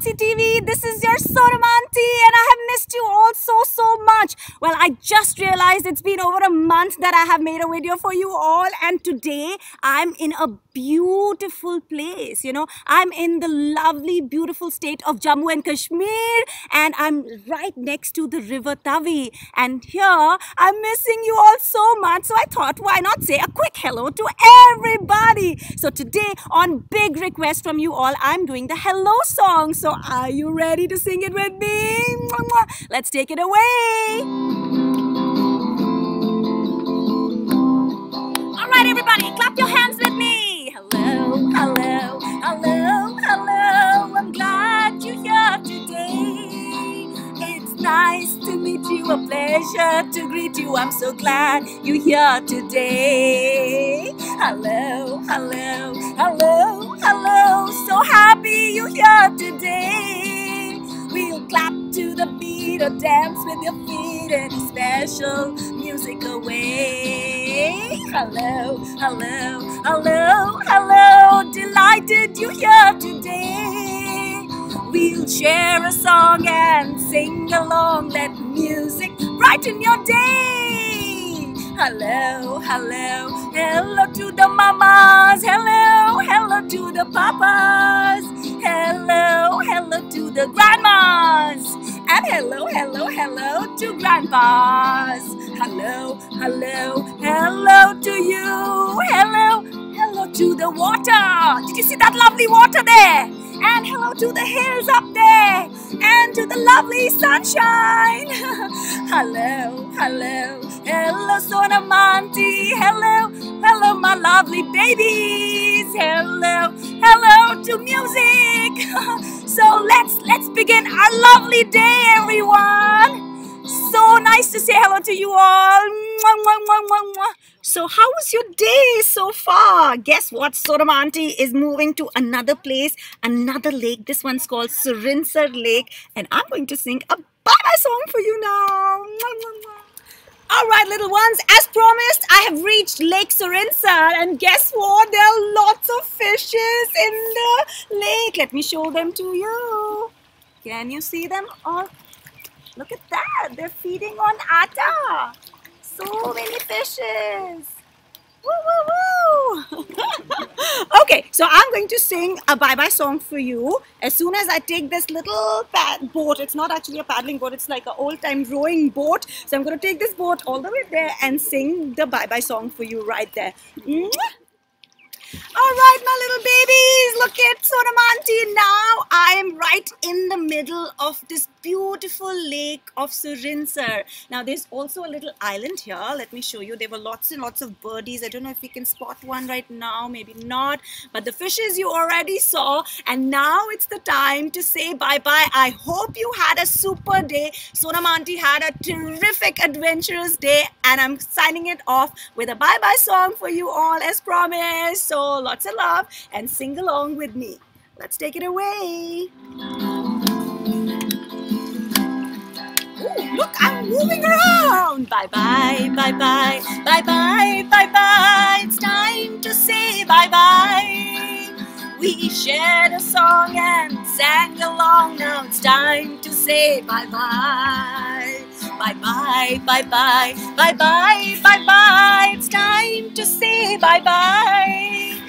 Mozartsy TV. This is your Sonam and I have missed you all so, so much. Well, I just realized it's been over a month that I have made a video for you all and today I'm in a beautiful place. You know, I'm in the lovely, beautiful state of Jammu and Kashmir and I'm right next to the river Tavi. And here, I'm missing you all so much. So I thought, why not say a quick hello to everybody? So today, on big request from you all, I'm doing the hello song. So are you ready to sing it with me? Let's take it away. All right, everybody, clap your hands with me. Hello, hello, hello, hello. I'm glad you're here today. It's nice to meet you, a pleasure to greet you. I'm so glad you're here today. Hello, hello, or dance with your feet. Any special music away. Hello, hello, hello, hello. Delighted you're here today. We'll share a song and sing along. Let music brighten your day. Hello, hello, hello to the mamas. Hello, hello to the papas. Hello, hello to the grandmas. And hello, hello, hello to grandpas. Hello, hello, hello to you. Hello, hello to the water. Did you see that lovely water there? And hello to the hills up there. And to the lovely sunshine. hello, hello, hello, Sonam Aunty. Hello, hello, my lovely babies. Hello, hello to music. so let's let's begin our lovely day, everyone. So nice to say hello to you all. Mwah, mwah, mwah. So how was your day so far? Guess what? Sonam Aunty is moving to another place, another lake. This one's called Surinsar Lake. And I'm going to sing a bye-bye song for you now. All right, little ones, as promised, I have reached Lake Surinsar and guess what? There are lots of fishes in the lake. Let me show them to you. Can you see them all? Look at that. They're feeding on atta. So many fishes. Woo, woo, woo. okay, so I'm going to sing a bye-bye song for you. As soon as I take this little boat, it's not actually a paddling boat, it's like an old-time rowing boat. So I'm going to take this boat all the way there and sing the bye-bye song for you right there. Mwah. All right, my little babies, look at Sonam Aunty. Now I am right in the middle of this beautiful lake of Surinsar. Now there's also a little island here. Let me show you. There were lots and lots of birdies. I don't know if we can spot one right now, maybe not. But the fishes you already saw. And now it's the time to say bye-bye. I hope you had a super day. Sonam Aunty had a terrific, adventurous day. And I'm signing it off with a bye-bye song for you all as promised. So lots of love and sing along with me. Let's take it away. Look, I'm moving around. Bye bye, bye bye, bye bye, bye bye. It's time to say bye bye. We shared a song and sang along. Now it's time to say bye bye. Bye bye, bye bye, bye bye, bye bye. It's time to say bye bye.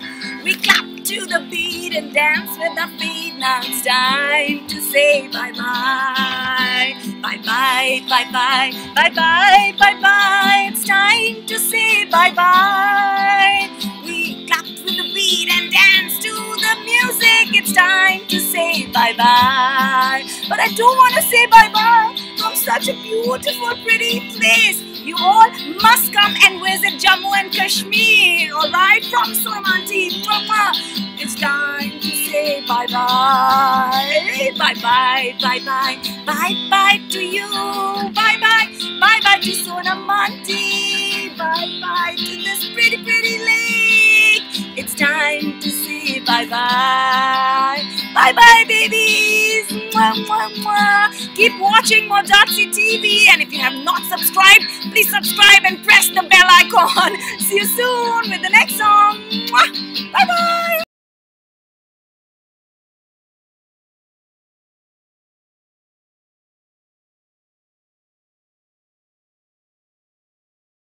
We clap to the beat and dance with our feet. Now it's time to say bye bye. Bye bye, bye bye, bye bye, bye bye. It's time to say bye bye. We clap with the beat and dance to the music. It's time to say bye bye. But I don't want to say bye bye such a beautiful, pretty place. You all must come and visit Jammu and Kashmir, alright? From Sonam Aunty. It's time to say bye bye. Bye bye, bye bye. Bye bye to you. Bye bye. Bye bye to Sonam Bye bye to this pretty, pretty lake. It's time to say bye bye. Bye bye, babies. Keep watching Mozartsy TV. And if you have not subscribed, please subscribe and press the bell icon. See you soon with the next song. Bye bye.